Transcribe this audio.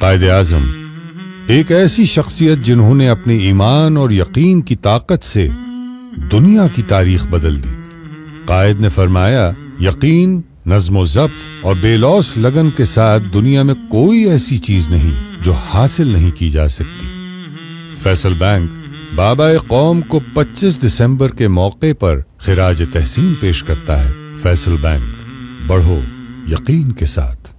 कायद आज़म। एक ऐसी शख्सियत जिन्होंने अपने ईमान और यकीन की ताकत से दुनिया की तारीख बदल दी। कायद ने फरमाया, यकीन, नज्म जब्त और बेलौस लगन के साथ दुनिया में कोई ऐसी चीज़ नहीं जो हासिल नहीं की जा सकती। फैसल बैंक, बाबा कौम को 25 दिसंबर के मौके पर खराज तहसीन पेश करता है। फैसल बैंक, बढ़ो यकीन के साथ।